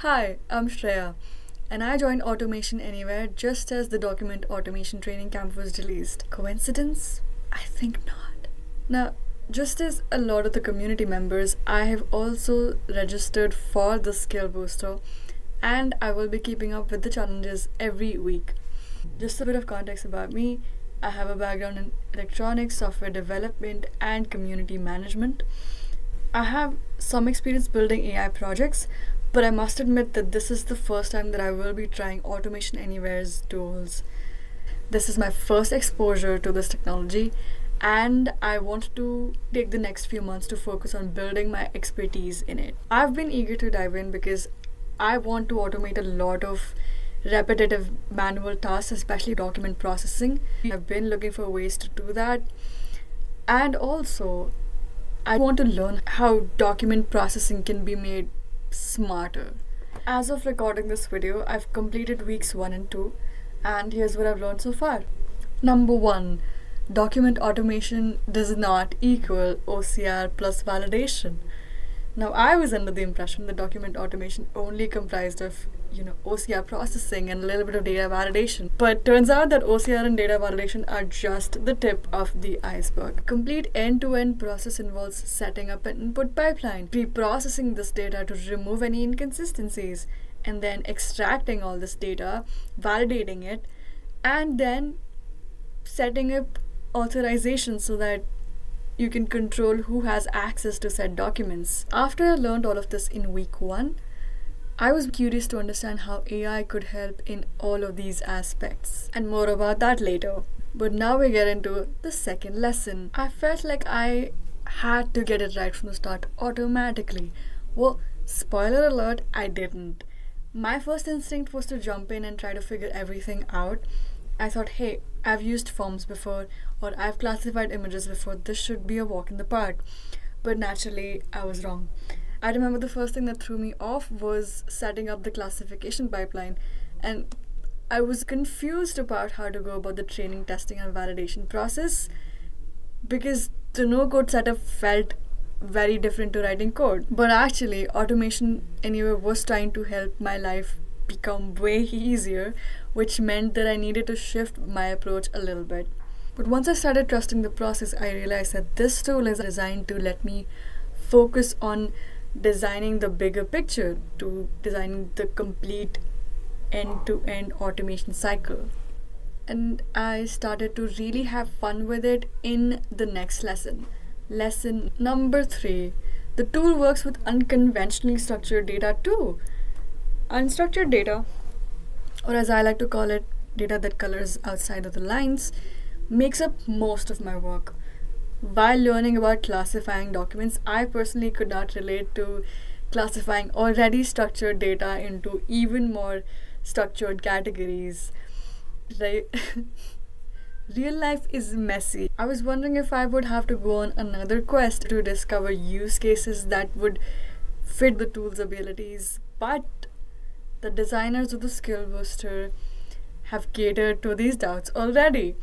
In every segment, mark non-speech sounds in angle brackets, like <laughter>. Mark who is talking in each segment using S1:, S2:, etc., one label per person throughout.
S1: Hi, I'm Shreya, and I joined Automation Anywhere just as the document automation training camp was released. Coincidence? I think not. Now, just as a lot of the community members, I have also registered for the Skill Booster and I will be keeping up with the challenges every week. Just a bit of context about me I have a background in electronics, software development, and community management. I have some experience building AI projects, but I must admit that this is the first time that I will be trying Automation Anywhere's tools. This is my first exposure to this technology, and I want to take the next few months to focus on building my expertise in it. I've been eager to dive in because I want to automate a lot of repetitive manual tasks, especially document processing. I've been looking for ways to do that. And also, I want to learn how document processing can be made smarter. As of recording this video, I've completed weeks 1 and 2, and here's what I've learned so far. Number 1 Document automation does not equal OCR plus validation. Now, I was under the impression that document automation only comprised of you know OCR processing and a little bit of data validation. But turns out that OCR and data validation are just the tip of the iceberg. Complete end-to-end process involves setting up an input pipeline, pre-processing this data to remove any inconsistencies, and then extracting all this data, validating it, and then setting up authorization so that you can control who has access to said documents. After I learned all of this in week one, I was curious to understand how AI could help in all of these aspects, and more about that later. But now we get into the second lesson. I felt like I had to get it right from the start automatically. Well, spoiler alert, I didn't. My first instinct was to jump in and try to figure everything out. I thought, hey, I've used forms before, or I've classified images before, this should be a walk in the park. But naturally, I was wrong. I remember the first thing that threw me off was setting up the classification pipeline. And I was confused about how to go about the training, testing, and validation process because the no code setup felt very different to writing code. But actually, Automation Anywhere was trying to help my life become way easier, which meant that I needed to shift my approach a little bit. But once I started trusting the process, I realized that this tool is designed to let me focus on designing the bigger picture to designing the complete end-to-end automation cycle. And i started to really have fun with it in the next lesson. Lesson number three. The tool works with unconventionally structured data too. Unstructured data or as i like to call it data that colors outside of the lines makes up most of my work while learning about classifying documents, I personally could not relate to classifying already structured data into even more structured categories. Right? <laughs> Real life is messy. I was wondering if I would have to go on another quest to discover use cases that would fit the tool's abilities, but the designers of the skill booster have catered to these doubts already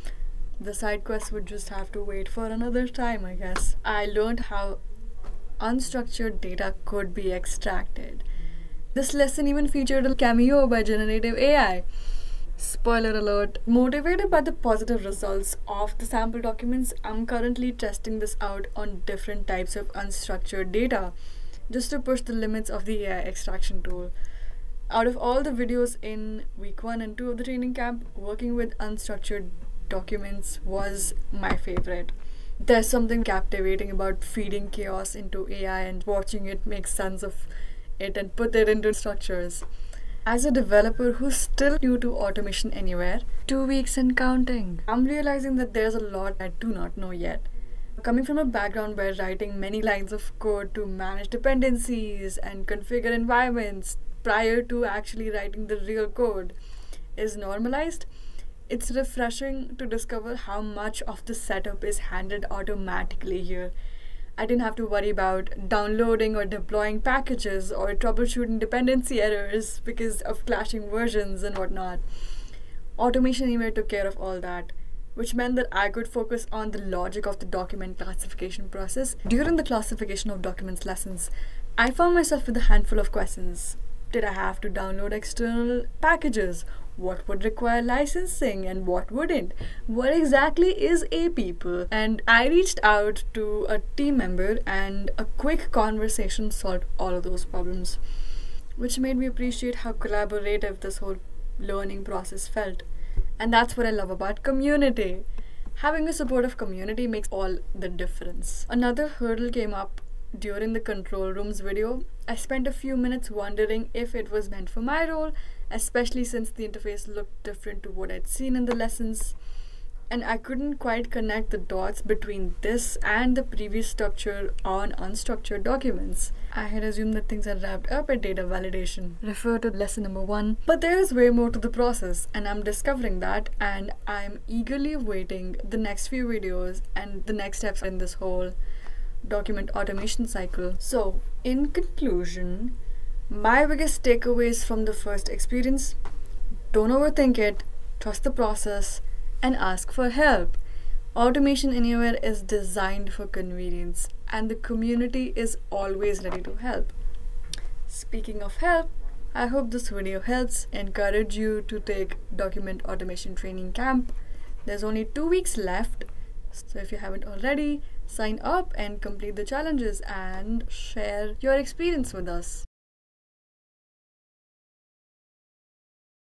S1: the side quests would just have to wait for another time, I guess. I learned how unstructured data could be extracted. This lesson even featured a cameo by generative AI. Spoiler alert. Motivated by the positive results of the sample documents, I'm currently testing this out on different types of unstructured data just to push the limits of the AI extraction tool. Out of all the videos in week 1 and 2 of the training camp, working with unstructured documents was my favorite. There's something captivating about feeding chaos into AI and watching it make sense of it and put it into structures. As a developer who's still new to automation anywhere, two weeks and counting, I'm realizing that there's a lot I do not know yet. Coming from a background where writing many lines of code to manage dependencies and configure environments prior to actually writing the real code is normalized, it's refreshing to discover how much of the setup is handled automatically here. I didn't have to worry about downloading or deploying packages or troubleshooting dependency errors because of clashing versions and whatnot. Automation Anywhere took care of all that, which meant that I could focus on the logic of the document classification process. During the classification of documents lessons, I found myself with a handful of questions Did I have to download external packages? What would require licensing and what wouldn't? What exactly is a people? And I reached out to a team member, and a quick conversation solved all of those problems, which made me appreciate how collaborative this whole learning process felt. And that's what I love about community. Having a supportive community makes all the difference. Another hurdle came up during the control rooms video. I spent a few minutes wondering if it was meant for my role, especially since the interface looked different to what I'd seen in the lessons. And I couldn't quite connect the dots between this and the previous structure on unstructured documents. I had assumed that things had wrapped up at data validation. Refer to lesson number one. But there is way more to the process, and I'm discovering that, and I'm eagerly awaiting the next few videos and the next steps in this whole document automation cycle. So, in conclusion, my biggest takeaways from the first experience don't overthink it, trust the process, and ask for help. Automation Anywhere is designed for convenience, and the community is always ready to help. Speaking of help, I hope this video helps encourage you to take document automation training camp. There's only two weeks left, so if you haven't already, sign up and complete the challenges and share your experience with us.